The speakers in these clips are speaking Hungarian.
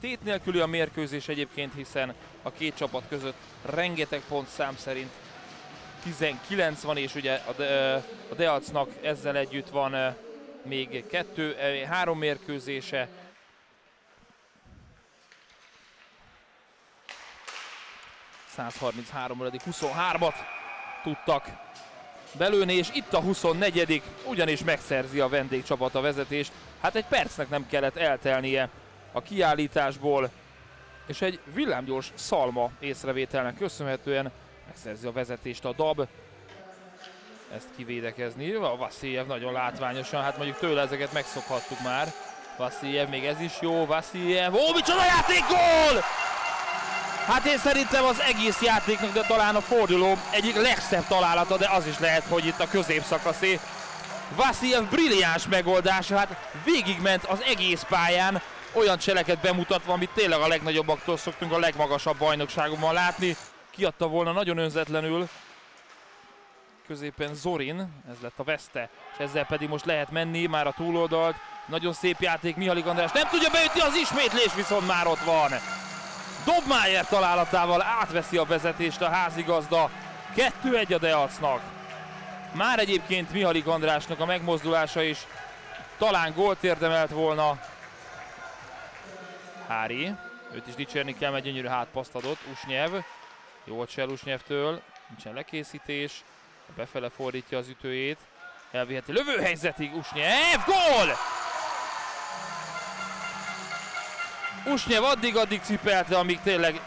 Tét nélküli a mérkőzés egyébként, hiszen a két csapat között rengeteg pont szám szerint 19 van, és ugye a, De, a Deacnak ezzel együtt van eh, még kettő, eh, három mérkőzése. ...133 23-at tudtak belőni, és itt a 24 ugyanis megszerzi a vendégcsapat a vezetést. Hát egy percnek nem kellett eltelnie a kiállításból, és egy villámgyors szalma észrevételnek köszönhetően megszerzi a vezetést a DAB. Ezt kivédekezni, a Vasiljev nagyon látványosan, hát mondjuk tőle ezeket megszokhattuk már. Vasiljev, még ez is jó, Vasiljev, ó, micsoda játék, gól! Hát én szerintem az egész játéknak, de talán a forduló egyik legszebb találata, de az is lehet, hogy itt a középszakaszé. Vasiljev brilliáns megoldása, hát végigment az egész pályán, olyan cseleket bemutatva, amit tényleg a legnagyobbaktól szoktunk a legmagasabb bajnokságokban látni. Kiadta volna nagyon önzetlenül. Középen Zorin, ez lett a veszte, és ezzel pedig most lehet menni már a túloldalt. Nagyon szép játék Mihalik András, nem tudja beütni az ismétlés, viszont már ott van. Dobmájer találatával átveszi a vezetést a házigazda. 2-1 a Deacnak. Már egyébként Mihalik Andrásnak a megmozdulása is talán gólt érdemelt volna. Hári, őt is dicsérni kell, mert gyönyörű hátpaszt adott. Usnyev, jól csel Usnyevtől, nincsen lekészítés. Befele fordítja az ütőjét. Elviheti lövőhelyzetig Usnyev, gól! Usnyev addig-addig cipelte, amíg tényleg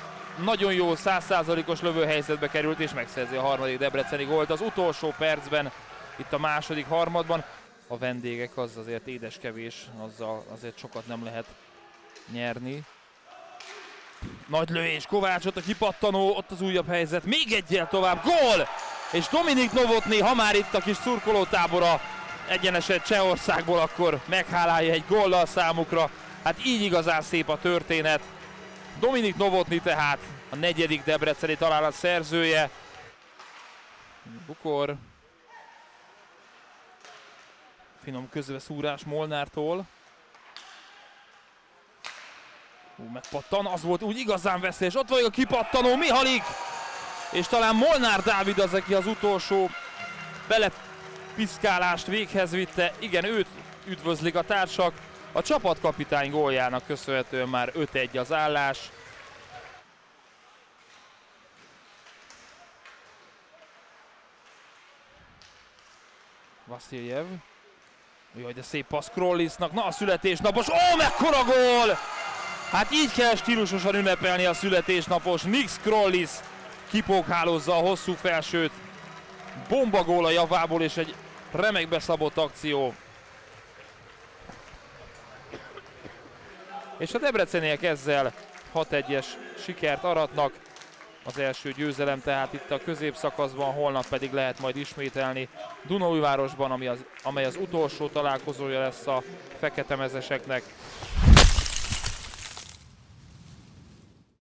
nagyon jó, százszázalékos lövőhelyzetbe került, és megszerzi a harmadik Debreceni gólt az utolsó percben, itt a második harmadban. A vendégek az azért édeskevés, azzal azért sokat nem lehet nyerni. Nagy lövés, Kovács ott a kipattanó, ott az újabb helyzet, még egyel tovább, gól! És Dominik Novotny, ha már itt a kis szurkolótábora egyeneset Csehországból, akkor meghálálja egy góllal számukra. Hát így igazán szép a történet. Dominik Novotny tehát a negyedik Debreceni találat szerzője. Bukor. Finom közbeszúrás Molnártól. Megpattan, az volt úgy igazán veszélyes. Ott vagy a kipattanó Mihalik! És talán Molnár Dávid az, aki az utolsó belepiszkálást véghez vitte. Igen, őt üdvözlik a társak. A csapatkapitány góljának köszönhetően már 5-1 az állás. Vasiljev. Jaj, de szép passz Krollisnak. Na a születésnapos. Ó, mekkora gól! Hát így kell stílusosan ünnepelni a születésnapos. Nix Krollis kipókhálozza a hosszú felsőt. Bomba gól a javából és egy remek beszabott akció. És a debreceniek ezzel 6-1-es sikert aratnak. Az első győzelem tehát itt a középszakaszban, holnap pedig lehet majd ismételni Dunaújvárosban, ami az, amely az utolsó találkozója lesz a fekete.